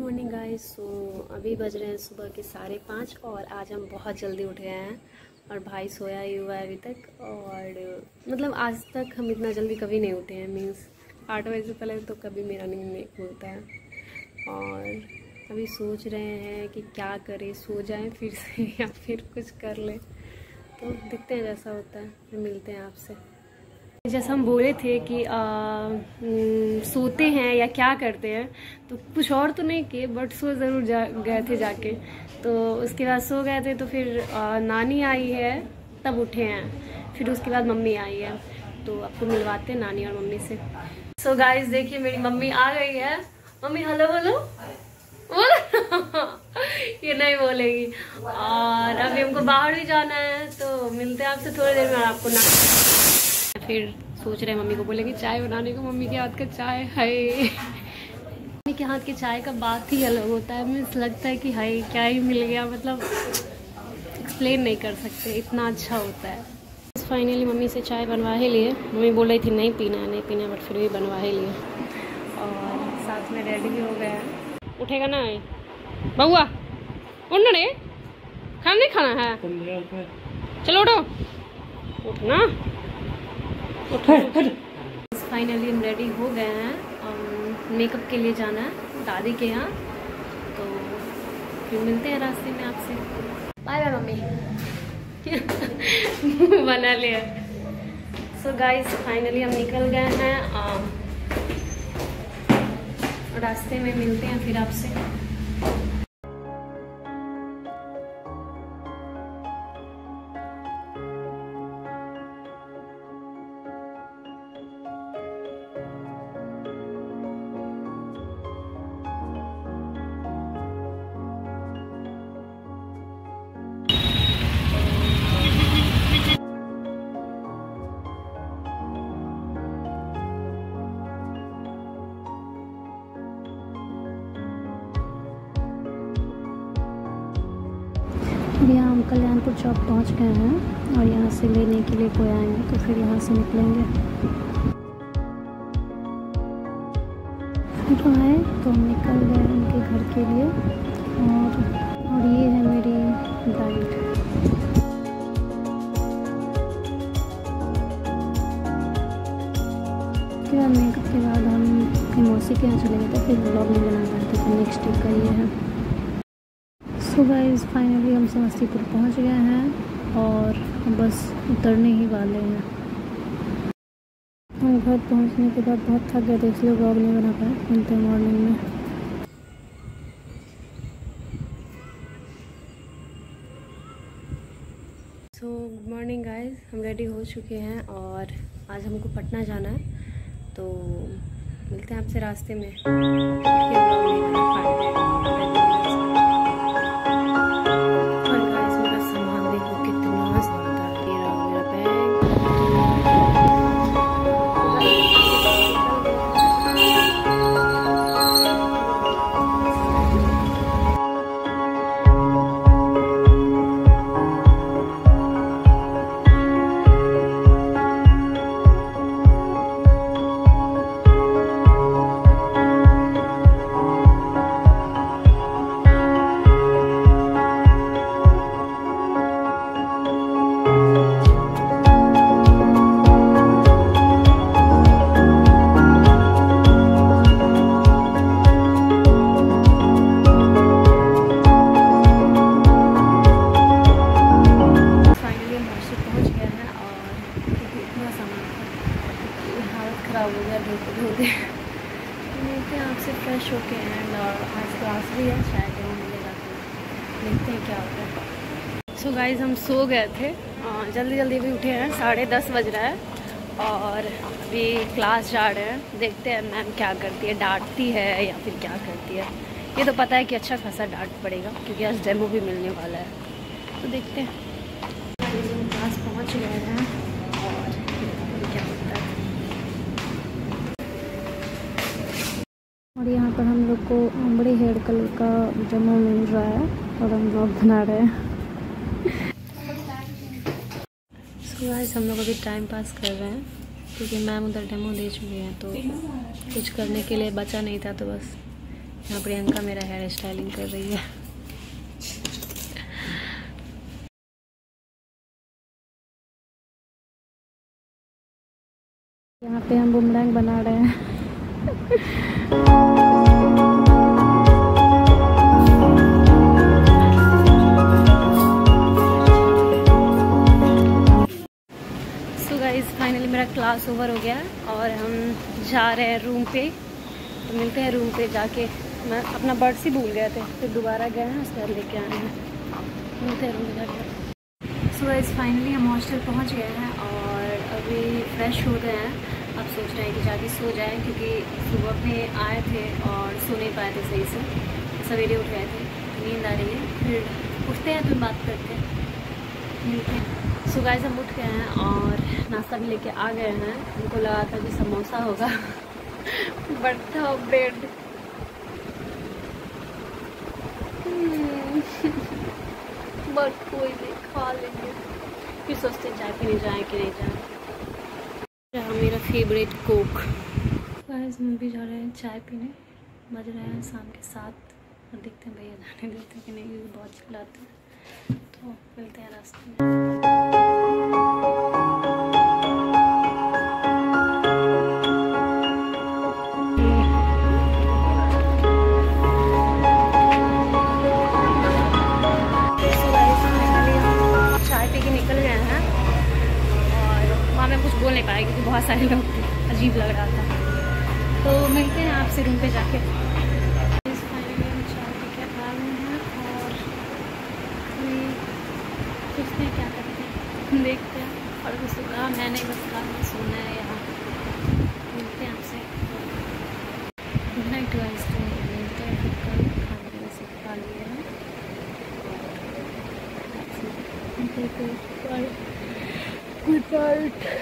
Morning guys so अभी बज रहे हैं सुबह के साढ़े पाँच और आज हम बहुत जल्दी उठ गए हैं और भाई सोया ही हुआ है अभी तक और मतलब आज तक हम इतना जल्दी कभी नहीं उठे हैं मीन्स आठ बजे से पहले तो कभी मेरा नींद नहीं खुलता है। और अभी सोच रहे हैं कि क्या करें, सो जाएँ फिर से या फिर कुछ कर लें। तो देखते हैं, जैसा होता है। फिर मिलते हैं आपसे। जैसा हम बोले थे कि आ, सोते हैं या क्या करते हैं तो कुछ और तो नहीं किए बट सो ज़रूर जा गए थे जाके। तो उसके बाद सो गए थे तो फिर आ, नानी आई है तब उठे हैं। फिर उसके बाद मम्मी आई है तो आपको मिलवाते हैं नानी और मम्मी से। सो गाइस देखिए मेरी मम्मी आ गई है। मम्मी हेलो बोलो बोलो। ये नहीं बोलेगी। और अभी हमको बाहर भी जाना है तो मिलते हैं आपसे थोड़ी देर में आपको ना फिर सोच रहे हैं मम्मी को बोले कि चाय बनाने को मम्मी के हाथ का चाय है मम्मी के हाथ की चाय का बात ही अलग होता है। मीन्स लगता है कि हाय क्या ही मिल गया मतलब एक्सप्लेन नहीं कर सकते इतना अच्छा होता है। फाइनली मम्मी से चाय बनवा ही लिए। मम्मी बोल रही थी नहीं पीना है नहीं पीना बट फिर भी बनवा ही लिए। और साथ में रेडी भी हो गया। उठेगा ना बउआ रे। खाना नहीं खाना है? चलो उठो। उठना। फाइनली हम रेडी हो गए हैं। और मेकअप के लिए जाना है दादी के यहाँ। तो फिर मिलते हैं रास्ते में आपसे। Bye bye mummy. बना लिया। सो गाइस फाइनली हम निकल गए हैं। रास्ते में मिलते हैं फिर आपसे। अभी हम कल्याणपुर चौक पहुँच गए हैं और यहाँ से लेने के लिए कोई आएँगे तो फिर यहाँ से निकलेंगे। तो आए तो हम निकल गए उनके घर के लिए और और ये है मेरी गाइड उसके मेकअप के बाद हम मौसी के यहाँ चले गए थे, फिर ब्लॉग नहीं बना पाए थे नेक्स्ट डे का ये है। सो गाइस फाइनली हम समस्तीपुर पहुँच गए हैं और बस उतरने ही वाले हैं। हम घर पहुँचने के बाद बहुत थक गए थे इसलिए ब्लॉग नहीं बना पाए, मिलते हैं मॉर्निंग में। सो गुड मॉर्निंग गाइस हम रेडी हो चुके हैं और आज हमको पटना जाना है तो मिलते हैं आपसे रास्ते में। क्लास भी है, शायद वो मिलेगा तो देखते हैं क्या होता है। सो so गाइज़ हम सो गए थे। जल्दी जल्दी भी उठे हैं। साढ़े दस बज रहा है और अभी क्लास जा रहे हैं। देखते हैं मैम क्या करती है। डांटती है या फिर क्या करती है। ये तो पता है कि अच्छा खासा डांट पड़ेगा, क्योंकि आज डेमो भी मिलने वाला है। तो देखते हैं पास पहुँच गए हैं और क्या होता है और यहाँ पर हम लोग को बड़े हेयर कलर का जमा मिल रहा है और हम ब्लॉग बना रहे हैं। गाइस हम लोग अभी टाइम पास कर रहे हैं, क्योंकि मैम उधर डेमो दे चुके हैं तो कुछ करने के लिए बचा नहीं था तो बस यहाँ प्रियंका मेरा हेयर स्टाइलिंग कर रही है। यहाँ पे हम बुमरैंग बना रहे हैं। फाइनली मेरा क्लास ओवर हो गया और हम जा रहे हैं रूम पे। तो मिलते हैं रूम पे जाके। मैं अपना बर्ड्स ही भूल गए थे फिर दोबारा गए हैं, उसके बाद लेके आए हैं। मिलते हैं रूम पे जाके। सो गाइस फाइनली हम हॉस्टल पहुँच गए हैं और अभी फ्रेश हो गए हैं। अब सोच रहे हैं कि जाके सो जाए, क्योंकि सुबह में आए थे और सो नहीं पाए थे सही से। सवेरे उठ गए थे, नींद आ रही है। फिर उठते हैं तो बात करते हैं। मिलते हैं। सुबह से हम उठ गए हैं और नाश्ता भी लेके आ गए हैं। उनको लगा था कि समोसा होगा। बट ब्रेड बट कोई नहीं, खा लेंगे। फिर सोचते चाय पीने जाए, कि नहीं जाए। मेरा फेवरेट कोक गाइस हम भी जा रहे हैं चाय पीने। बज रहे हैं शाम के साथ और देखते हैं भैया जाने देते हैं कि नहीं बहुत चिल्लाते हैं। तो मिलते हैं रास्ते में। बहुत सारे लोग थे। अजीब लग रहा था। तो मिलते हैं आपसे रूम पे जाके। क्या करते हैं? देखते हैं। और काम है नहीं बस में सोना है यहाँ। मिलते हैं आपसे। तो खा